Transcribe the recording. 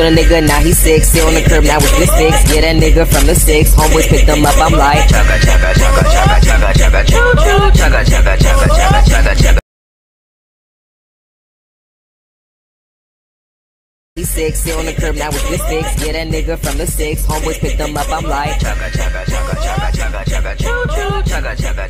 on a nigga, now he six. Sit on the curb, now it's this six. Get that nigga from the six. Homeboys picked them up, I'm like. Chugga, chugga, chugga, chugga, chugga, chugga, chugga. Chugga, chugga, chugga, chugga, chugga, chugga. He six, sit on the curb, now it's this six. Get that nigga from the six. Homeboys picked them up, I'm like. Chugga, chugga, chugga, chugga, chugga, chugga. Chugga, chugga, chugga, chugga, chugga, chugga.